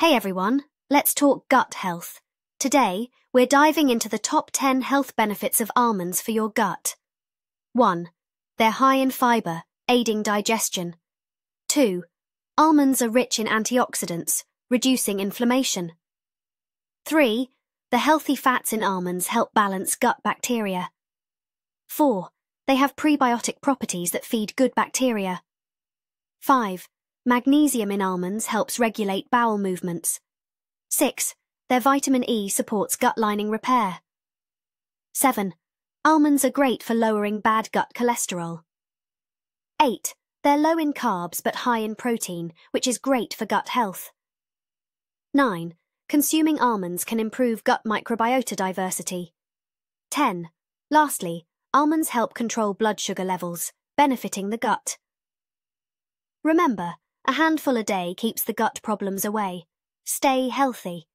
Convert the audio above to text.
Hey everyone, let's talk gut health. Today, we're diving into the top 10 health benefits of almonds for your gut. 1. They're high in fiber, aiding digestion. 2. Almonds are rich in antioxidants, reducing inflammation. 3. The healthy fats in almonds help balance gut bacteria. 4. They have prebiotic properties that feed good bacteria. 5. Magnesium in almonds helps regulate bowel movements. 6. Their vitamin E supports gut lining repair. 7. Almonds are great for lowering bad gut cholesterol. 8. They're low in carbs but high in protein, which is great for gut health. 9. Consuming almonds can improve gut microbiota diversity. 10. Lastly, almonds help control blood sugar levels, benefiting the gut. Remember, a handful a day keeps the gut problems away. Stay healthy.